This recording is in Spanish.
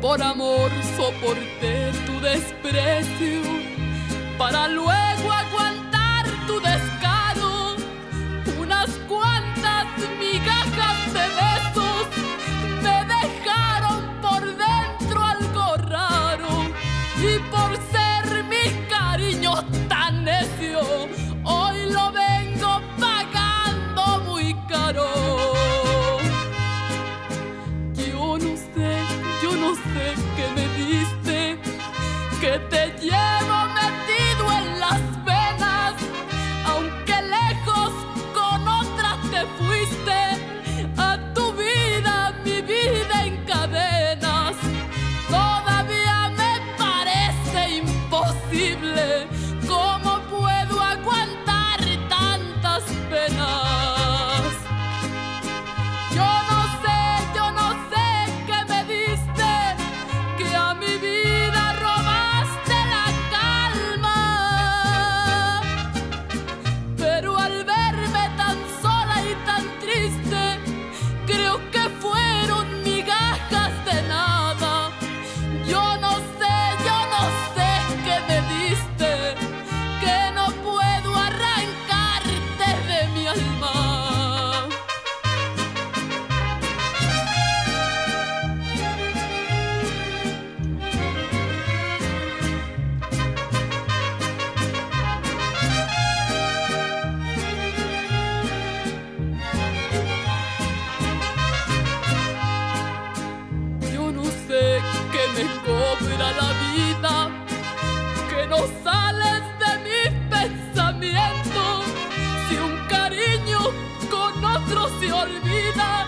por amor soporté tu desprecio. Para luego te lleve. me cobra la vida, que no sales de mi pensamiento, si un cariño con otro se olvida.